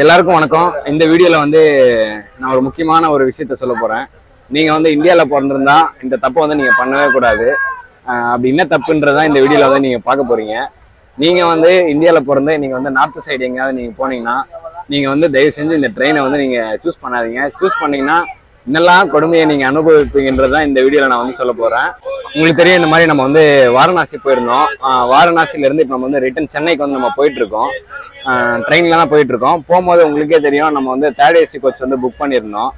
எல்லாருக்கும் வணக்கம். இந்த வீடியோவில் வந்து நான் ஒரு முக்கியமான ஒரு விஷயத்த சொல்ல போகிறேன் நீங்கள் வந்து இந்தியாவில் பிறந்திருந்தா இந்த தப்பை வந்து நீங்கள் பண்ணவே கூடாது. அப்படி என்ன தப்புன்றதான் இந்த வீடியோல வந்து நீங்க பார்க்க போறீங்க. நீங்க வந்து இந்தியாவில் பிறந்து நீங்க வந்து நார்த் சைடு எங்கேயாவது நீங்க போனீங்கன்னா நீங்க வந்து தயவு செஞ்சு இந்த ட்ரெயினை வந்து நீங்க சூஸ் பண்ணாதீங்க. சூஸ் பண்ணீங்கன்னா என்னெல்லாம் கொடுமையை நீங்க அனுபவிப்பீங்கன்றதான் இந்த வீடியோல நான் வந்து சொல்ல போறேன். உங்களுக்கு தெரியும் இந்த மாதிரி நம்ம வந்து வாரணாசி போயிருந்தோம். வாரணாசியிலேருந்து வாரணாசில இருந்து இப்போ நம்ம வந்து ரிட்டன் சென்னைக்கு வந்து நம்ம போயிட்டு இருக்கோம் ட்ரெயின்ல தான் போயிட்டு இருக்கோம் போகும்போது உங்களுக்கே தெரியும் நம்ம வந்து தேர்ட் ஏசி கோச் வந்து புக் பண்ணியிருந்தோம்.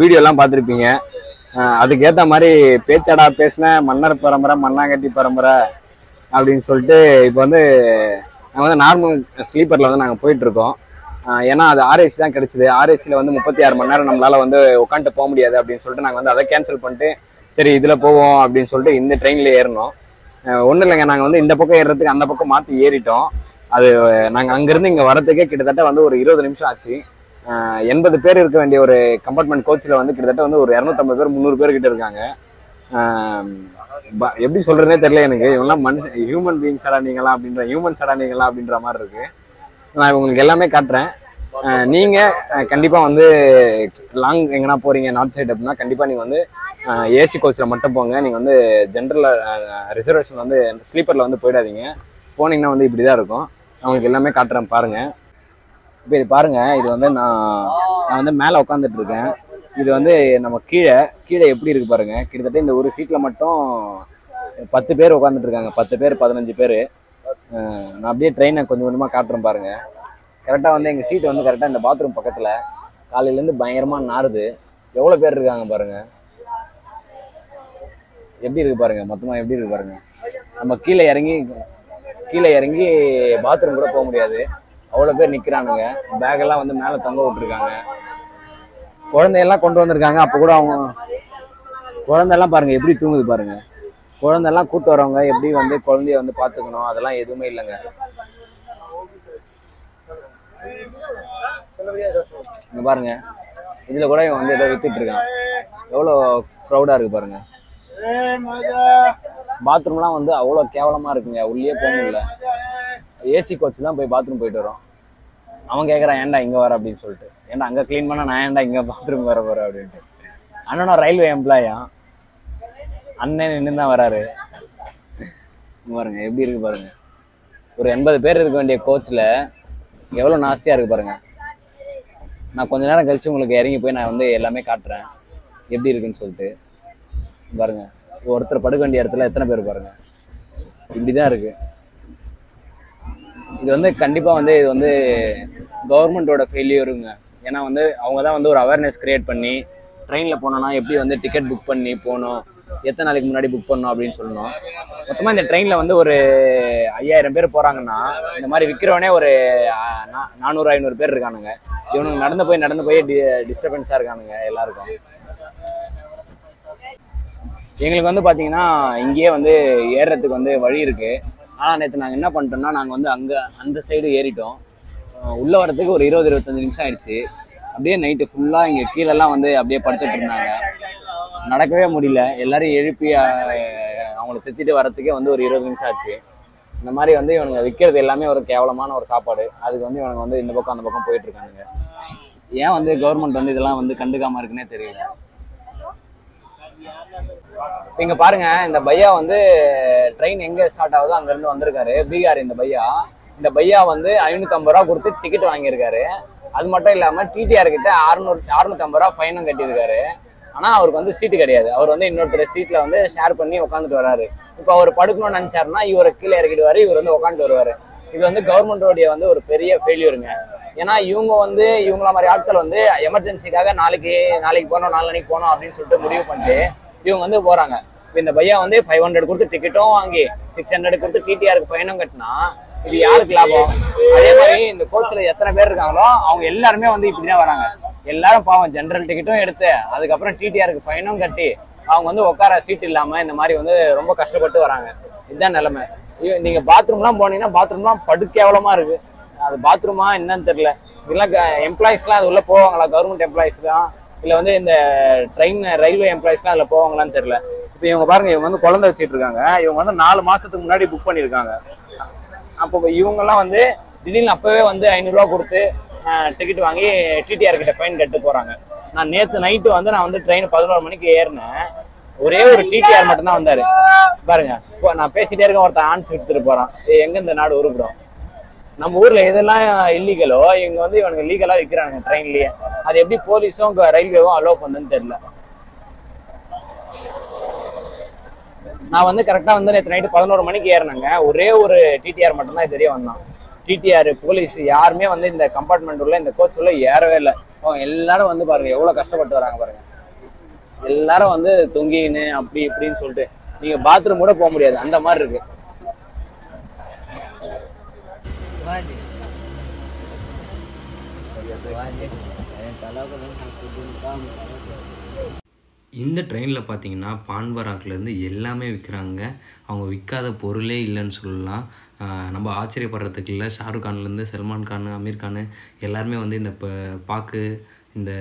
வீடியோ எல்லாம் பார்த்துருப்பீங்க. அதுக்கேற்ற மாதிரி பேச்சாடா பேசின மன்னர் பரம்பரை மண்ணாங்கட்டி பரம்பரை அப்படின்னு சொல்லிட்டு இப்போ வந்து நாங்கள் வந்து நார்மல் ஸ்லீப்பரில் வந்து நாங்கள் போயிட்டு இருக்கோம் ஏன்னா அது ஆர்ஏசி தான் கிடைச்சிது. ஆர்ஏசியில் வந்து முப்பத்தி ஆறு மணி நேரம் நம்மளால வந்து உட்காந்துட்டு போக முடியாது அப்படின்னு சொல்லிட்டு நாங்கள் வந்து அதை கேன்சல் பண்ணிட்டு சரி இதில் போவோம் அப்படின்னு சொல்லிட்டு இந்த ட்ரெயினில் ஏறினோம். ஒன்றும் இல்லைங்க நாங்கள் வந்து இந்த பக்கம் ஏறுறதுக்கு அந்த பக்கம் மாற்றி ஏறிட்டோம். அது நாங்கள் அங்கேருந்து இங்கே வரதுக்கே கிட்டத்தட்ட வந்து ஒரு இருபது நிமிஷம் ஆச்சு. எண்பது பேர் இருக்க வேண்டிய ஒரு கம்பார்ட்மெண்ட் கோச்சில் வந்து கிட்டத்தட்ட வந்து ஒரு இரநூத்தம்பது பேர் முந்நூறு பேர் கிட்ட இருக்காங்க. ப- எப்படி சொல்றதுனே தெரியல எனக்கு. இவங்கெல்லாம் மனுஷன் ஹியூமன் பீயிங்ஸ் நீங்களா அப்படின்ற ஹியூமன்ஸாடா நீங்களா அப்படின்ற மாதிரி இருக்கு. நான் உங்களுக்கு எல்லாமே காட்டுறேன். நீங்க கண்டிப்பா வந்து லாங் எங்கன்னா போறீங்க நார்த் சைடு அப்படின்னா கண்டிப்பா நீங்க வந்து ஏசி கோச்சில் மட்டும் போங்க. நீங்க வந்து ஜென்ரல் ரிசர்வேஷன் வந்து ஸ்லீப்பர்ல வந்து போயிடாதீங்க. போனீங்கன்னா வந்து இப்படி தான் இருக்கும். அவங்களுக்கு உங்களுக்கு எல்லாமே காட்டுறேன் பாருங்க. இப்போ இது பாருங்க இது வந்து நான் நான் வந்து மேலே உட்காந்துட்டு இருக்கேன் இது வந்து நம்ம கீழே கீழே எப்படி இருக்கு பாருங்க. கிட்டத்தட்ட இந்த ஒரு சீட்டில் மட்டும் பத்து பேர் உட்காந்துட்டு இருக்காங்க பத்து பேர் பதினஞ்சு பேர். நான் அப்படியே ட்ரெயினை கொஞ்சம் கொஞ்சமாக காட்டுறேன் பாருங்க. கரெக்டாக வந்து எங்கள் சீட்டு வந்து கரெக்டாக இந்த பாத்ரூம் பக்கத்தில் காலையிலேருந்து பயங்கரமாக நாறுது. எவ்வளோ பேர் இருக்காங்க பாருங்க. எப்படி இருக்கு பாருங்க மொத்தமாக எப்படி இருக்கு பாருங்க. நம்ம கீழே இறங்கி கீழே இறங்கி பாத்ரூம் கூட போக முடியாது. அவ்வளோ பேர் நிற்கிறானுங்க பேக்கெல்லாம் வந்து மேலே தொங்க விட்டுருக்காங்க. குழந்தையெல்லாம் கொண்டு வந்திருக்காங்க. அப்போ கூட அவங்க குழந்தையெல்லாம் பாருங்கள் எப்படி தூங்குது பாருங்கள் குழந்தையெல்லாம் கூட்டு வரவங்க எப்படி வந்து குழந்தைய வந்து பார்த்துக்கணும் அதெல்லாம் எதுவுமே இல்லைங்க. இங்கே பாருங்க. இதில் கூட இவன் வந்து ஏதோ வித்துட்டு இருக்கான் எவ்வளோ க்ரௌடாக இருக்கு பாருங்க. பாத்ரூம்லாம் வந்து அவ்வளோ கேவலமாக இருக்குங்க. உள்ளே போக முடியல. ஏசி கோச்சு தான் போய் பாத்ரூம் போயிட்டு வரோம் அவன் கேட்குறான் ஏன்டா இங்கே வர? அப்படின்னு சொல்லிட்டு. ஏன்டா அங்கே க்ளீன் பண்ணா நான் ஏன்டா இங்கே பாத்ரூம் வர போகிறேன் அப்படின்ட்டு. அண்ணனும் ரயில்வே எம்ப்ளாயா அண்ணன் நின்று தான் வராரு. பாருங்கள் பாருங்க எப்படி இருக்கு பாருங்க. ஒரு எண்பது பேர் இருக்க வேண்டிய கோச்சில் எவ்வளோ நாஸ்தியாக இருக்கு பாருங்க. நான் கொஞ்ச நேரம் கழிச்சு உங்களுக்கு இறங்கி போய் நான் வந்து எல்லாமே காட்டுறேன். எப்படி இருக்குன்னு சொல்லிட்டு. பாருங்க ஒருத்தர் படுக்க வேண்டிய இடத்துல எத்தனை பேர் பாருங்க. இப்படிதான் இருக்கு. இது வந்து கண்டிப்பாக வந்து இது வந்து கவர்மெண்ட்டோட ஃபெயிலியருங்க ஏன்னா வந்து அவங்க தான் வந்து ஒரு அவேர்னஸ் க்ரியேட் பண்ணி ட்ரெயினில் போனோம்னா எப்படி வந்து டிக்கெட் புக் பண்ணி போகணும் எத்தனை நாளைக்கு முன்னாடி புக் பண்ணணும் அப்படின்னு சொல்லணும். மொத்தமாக இந்த ட்ரெயினில் வந்து ஒரு ஐயாயிரம் பேர் போகிறாங்கன்னா இந்த மாதிரி விற்கிறவனே ஒரு நா- நானூறு ஐநூறு பேர் இருக்கானுங்க. இவனுங்க நடந்து போய் நடந்து போய் டி டிஸ்டர்பன்ஸாக இருக்கானுங்க எல்லாருக்கும். எங்களுக்கு வந்து பார்த்தீங்கன்னா இங்கேயே வந்து ஏறுறதுக்கு வந்து வழி இருக்குது ஆனால் நேற்று நாங்கள் என்ன பண்ணிட்டோம்னா நாங்கள் வந்து அங்கே அந்த சைடு ஏறிட்டோம். உள்ளே வரதுக்கு ஒரு இருபது இருபத்தஞ்சு நிமிஷம் ஆயிடுச்சு. அப்படியே நைட்டு ஃபுல்லாக இங்கே கீழெல்லாம் வந்து அப்படியே படுத்துட்டு இருந்தாங்க. நடக்கவே முடியல. எல்லாரும் எழுப்பி அவங்கள திட்டிட்டு வரதுக்கே வந்து ஒரு இருபது நிமிஷம் ஆச்சு. இந்த மாதிரி வந்து இவனுங்க விற்கிறது எல்லாமே ஒரு கேவலமான ஒரு சாப்பாடு. அதுக்கு வந்து இவனுங்க வந்து இந்த பக்கம் அந்த பக்கம் போயிட்டு இருக்கானுங்க. ஏன் வந்து கவர்மெண்ட் வந்து இதெல்லாம் வந்து கண்டுக்காம இருக்குன்னே தெரியல. இங்கே இங்க பாருங்க இந்த பையா வந்து ட்ரெயின் எங்க ஸ்டார்ட் ஆகுதோ அங்கேருந்து வந்திருக்காரு. பீகார் இந்த பையா. இந்த பையா வந்து ஐநூற்றம்பது ரூபா கொடுத்து டிக்கெட் வாங்கியிருக்காரு. அது மட்டும் இல்லாமல் டிடிஆர் கிட்ட அறுநூறு அறுநூற்றம்பது ரூபா ஃபைனும் கட்டியிருக்காரு. ஆனால் அவருக்கு வந்து சீட்டு கிடையாது. அவர் வந்து இன்னொருத்தர் சீட்டில் வந்து ஷேர் பண்ணி உட்காந்துட்டு வராரு. இப்போ அவர் படுக்கணும்னு நினச்சாருன்னா இவரை கீழே இறக்கிடுவார் இவர் வந்து உட்காந்துட்டு வருவார். இது வந்து கவர்மெண்டோடைய வந்து ஒரு பெரிய ஃபெயிலியருங்க ஏன்னா இவங்க வந்து இவங்கள மாதிரி ஆட்கள் வந்து எமர்ஜென்சிக்காக நாளைக்கு நாளைக்கு போனோம் நாளைக்கு போனோம் அப்படின்னு சொல்லிட்டு முடிவு பண்ணிட்டு இவங்க வந்து போகிறாங்க இப்போ இந்த பையன் வந்து ஃபைவ் ஹண்ட்ரட் கொடுத்து டிக்கெட்டும் வாங்கி சிக்ஸ் ஹண்ட்ரட் கொடுத்து டிடிஆருக்கு ஃபைனும் கட்டினா இது யாருக்கு லாபம் அதே மாதிரி இந்த கோச்சில் எத்தனை பேர் இருக்காங்களோ அவங்க எல்லாருமே வந்து இப்படிதான் வராங்க. எல்லாரும் பாவம் ஜென்ரல் டிக்கெட்டும் எடுத்து அதுக்கப்புறம் டிடிஆருக்கு ஃபைனும் கட்டி அவங்க வந்து உட்கார சீட் இல்லாம இந்த மாதிரி வந்து ரொம்ப கஷ்டப்பட்டு வராங்க. இதுதான் நிலைமை. இ- நீங்க பாத்ரூம்லாம் போனீங்கன்னா பாத்ரூம்லாம் படு கேவலமா இருக்கு. அது பாத்ரூமா என்னன்னு தெரியல. இதெல்லாம் எம்ப்ளாயிஸ்லாம் அது உள்ள போவாங்களா? கவர்மெண்ட் எம்ப்ளாயிஸ் தான். இல்லை வந்து இந்த ட்ரெயின் ரயில்வே எம்ப்ளாயிஸ்லாம் அதில் போவாங்களான்னு தெரியல. இப்போ இவங்க பாருங்க இவங்க வந்து குழந்தை வச்சுட்டு இருக்காங்க. இவங்க வந்து நாலு மாசத்துக்கு முன்னாடி புக் பண்ணியிருக்காங்க. அப்போ இவங்கெல்லாம் வந்து திடீர்னு அப்பவே வந்து ஐநூறுரூவா கொடுத்து டிக்கெட் வாங்கி டிடிஆர் கிட்ட ஃபைன் கட்டு போறாங்க. நான் நேத்து நைட்டு வந்து நான் வந்து ட்ரெயின் பதினோரு மணிக்கு ஏறினேன். ஒரே ஒரு டிடிஆர் மட்டும் தான் வந்தாரு. பாருங்க இப்போ நான் பேசிட்டே இருக்கேன் ஒருத்தன் ஆன்ஸ் எடுத்துட்டு போறான். ஏய், எங்க இந்த நாடு உருப்பிடும் நம்ம ஊர்ல எதெல்லாம் இல்லீகலோ இவங்க வந்து இவனுக்கு லீகலா விற்கிறானுங்க ட்ரெயின்லயே அது எப்படி போலீஸும் ரயில்வேவும் அலோவ் பண்ணுன்னு தெரியல. நான் வந்து கரெக்டாக வந்து நேற்று நைட்டு பதினோரு மணிக்கு ஏறினேங்க. ஒரே ஒரு டிடிஆர் மட்டும்தான் தெரிய வந்தான். டிடிஆர் போலீஸ் யாருமே வந்து இந்த கம்பார்ட்மெண்ட் உள்ள இந்த கோச் உள்ள ஏறவே இல்லை. எல்லாரும் வந்து பாருங்க எவ்வளோ கஷ்டப்பட்டு வராங்க பாருங்க. எல்லாரும் வந்து தொங்கின்னு அப்படி இப்படின்னு சொல்லிட்டு நீங்க பாத்ரூம் கூட போக முடியாது. அந்த மாதிரி இருக்கு. இந்த ட்ரெயினில் பார்த்தீங்கன்னா பான்பராக்லேருந்து எல்லாமே விற்கிறாங்க அவங்க விற்காத பொருளே இல்லைன்னு சொல்லலாம். நம்ம ஆச்சரியப்படுறதுக்கு இல்லை. ஷாருக் கான்லேருந்து சல்மான் கான் அமீர் கான் எல்லாருமே வந்து இந்த ப பாக்கு இந்த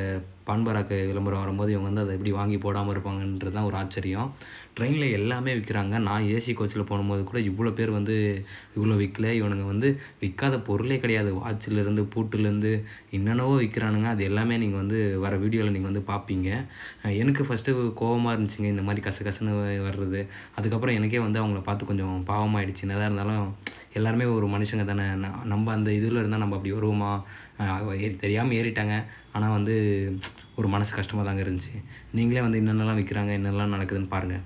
பான்பராக்கு விளம்பரம் வரும்போது இவங்க வந்து அதை எப்படி வாங்கி போடாமல் இருப்பாங்கன்றது தான் ஒரு ஆச்சரியம். ட்ரெயினில் எல்லாமே விற்கிறாங்க நான் ஏசி கோச்சில் போகும்போது கூட இவ்வளோ பேர் வந்து இவ்வளோ விற்கல இவனுங்க வந்து விற்காத பொருளே கிடையாது. வாட்சிலேருந்து பூட்டுலேருந்து என்னென்னவோ விற்கிறானுங்க அது எல்லாமே நீங்கள் வந்து வர வீடியோவில் நீங்கள் வந்து பார்ப்பீங்க எனக்கு ஃபஸ்ட்டு கோவமாக இருந்துச்சுங்க. இந்த மாதிரி கச கசன்னு வர்றது. அதுக்கப்புறம் எனக்கே வந்து அவங்கள பார்த்து கொஞ்சம் பாவமாயிடுச்சு. என்னதான் இருந்தாலும் எல்லாருமே ஒரு மனுஷங்க தானே. நம்ம அந்த இதில் இருந்தால் நம்ம அப்படி வருவோமா? ஏறி தெரியாமல் ஏறிட்டாங்க. ஆனால் வந்து ஒரு மனசு கஷ்டமாக தாங்க இருந்துச்சு. நீங்களே வந்து என்னென்னலாம் விற்கிறாங்க என்னென்னலாம் நடக்குதுன்னு பாருங்கள்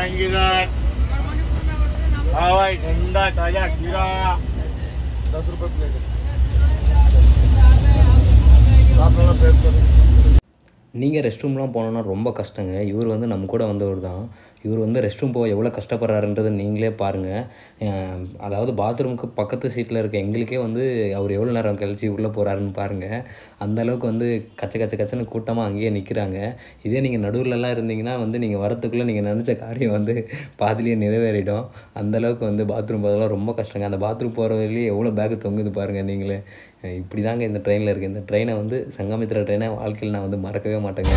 જહાંગીર હવાઈ ઠંડા તાજા ખીરા દસ રૂપિયા પ્લેટ આપણા நீங்கள் ரெஸ்ட் ரூம்லாம் போனோன்னா ரொம்ப கஷ்டங்க. இவர் வந்து நம்ம கூட வந்தவர் தான். இவர் வந்து ரெஸ்ட் ரூம் போக எவ்வளோ கஷ்டப்படுறாருன்றதை நீங்களே பாருங்கள் அதாவது பாத்ரூமுக்கு பக்கத்து சீட்டில் இருக்க எங்களுக்கே வந்து அவர் எவ்வளோ நேரம் கழிச்சு உள்ளே போகிறாருன்னு பாருங்கள் அந்த அளவுக்கு வந்து கச்ச கச்ச கச்சன்னு கூட்டமாக அங்கேயே நிற்கிறாங்க இதே நீங்கள் நடுவுலலாம் இருந்தீங்கன்னா வந்து நீங்கள் வரத்துக்குள்ளே நீங்கள் நினச்ச காரியம் வந்து பாதிலேயே நிறைவேறிடும். அந்தளவுக்கு வந்து பாத்ரூம் போகிறதெல்லாம் ரொம்ப கஷ்டங்க. அந்த பாத்ரூம் போகிற வழியிலே எவ்வளோ பேக்கு தொங்குது பாருங்கள் நீங்களே. இப்படி தாங்க இந்த ட்ரெயினில் இருக்குது இந்த ட்ரெயினை வந்து சங்கமித்திர ட்ரெயினை வாழ்க்கையில் நான் வந்து மறக்கவே மாட்டேங்க.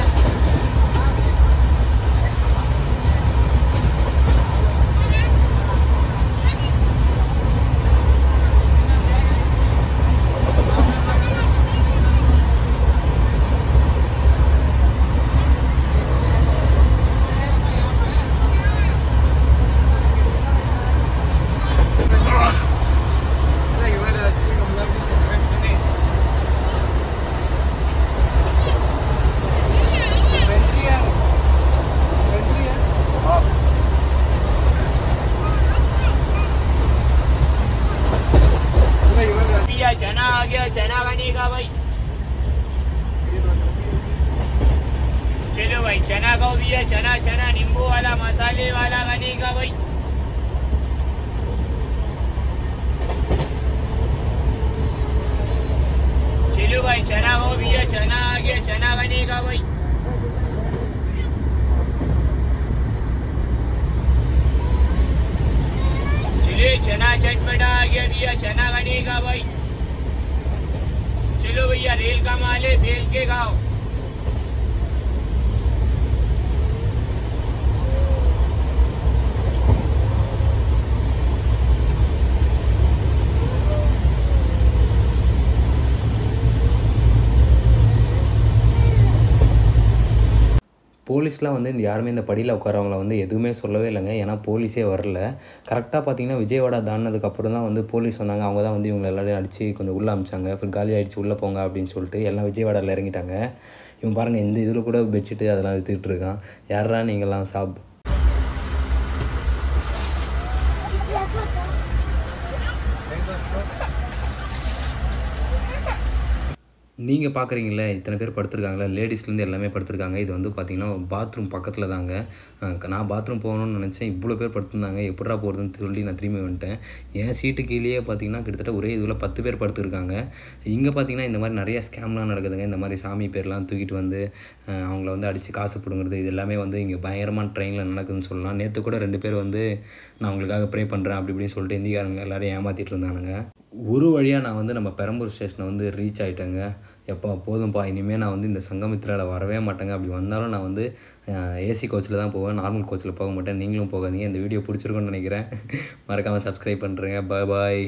चना भाई। चलो भाई, चना खाओ भैया, चना चना, नींबू वाला, मसाले वाला बनेगा भाई। चलो भाई, चना खाओ भैया, चना आ गया, चना बनेगा भाई। चलिए चना चटपटा आ गया भैया, चना बनेगा भाई। चलो भैया रेल का माल है रेल के खाओ போலீஸ்லாம் வந்து இந்த யாருமே இந்த படியில் உட்காரவங்கள வந்து எதுவுமே சொல்லவே இல்லைங்க. ஏன்னா போலீஸே வரல. கரெக்டாக பார்த்தீங்கன்னா விஜயவாடா தாண்டினதுக்கப்புறம் தான் வந்து போலீஸ் சொன்னாங்க. அவங்க தான் வந்து இவங்க எல்லாரையும் அடித்து கொஞ்சம் உள்ளே அமிச்சாங்க. அப்புறம் காலி ஆகிடுச்சு உள்ளே போங்க அப்படின்னு சொல்லிட்டு எல்லாம் விஜயவாடாவில் இறங்கிட்டாங்க. இவன் பாருங்கள் இந்த இதில் கூட பெட்ஷீட்டு அதெல்லாம் விற்றுக்கிட்டு இருக்கான். யாரா நீங்கள்லாம் சாப் நீங்கள் பார்க்குறீங்களே இத்தனை பேர் படுத்துருக்காங்களா லேடிஸ்லேருந்து எல்லாமே படுத்துருக்காங்க. இது வந்து பார்த்தீங்கன்னா பாத்ரூம் பக்கத்தில் தாங்க. நான் பாத்ரூம் போகணும்னு நினச்சேன். இவ்வளோ பேர் படுத்துருந்தாங்க. எப்படா போகிறதுன்னு சொல்லி நான் திரும்பி வந்துட்டேன். என் சீட்டு கீழேயே பார்த்தீங்கன்னா கிட்டத்தட்ட ஒரே இதில் பத்து பேர் படுத்துருக்காங்க. இங்கே பார்த்தீங்கன்னா இந்த மாதிரி நிறைய ஸ்கேம்லாம் நடக்குதுங்க. இந்த மாதிரி சாமி பேர்லாம் தூக்கிட்டு வந்து அவங்கள வந்து அடித்து காசு பிடுங்குறது இது எல்லாமே வந்து இங்கே பயங்கரமான ட்ரெயினில் நடக்குதுன்னு சொல்லலாம். நேற்று கூட ரெண்டு பேர் வந்து நான் உங்களுக்காக ப்ரே பண்ணுறேன் அப்படி இப்படின்னு சொல்லிட்டு இந்திக்காரங்க எல்லோரும் ஏமாற்றிட்டு இருந்தானுங்க. ஒரு வழியாக நான் வந்து நம்ம பெரம்பூர் ஸ்டேஷனை வந்து ரீச் ஆகிட்டேங்க எப்போ போதும்ப்பா இனிமேல் நான் வந்து இந்த சங்கமித்ராவில் வரவே மாட்டேங்க. அப்படி வந்தாலும் நான் வந்து ஏசி கோச்சில் தான் போவேன். நார்மல் கோச்சில் போக மாட்டேன். நீங்களும் போகாதீங்க. இந்த வீடியோ பிடிச்சிருக்குன்னு நினைக்கிறேன். மறக்காமல் சப்ஸ்கிரைப் பண்ணுறேங்க பாய் பாய்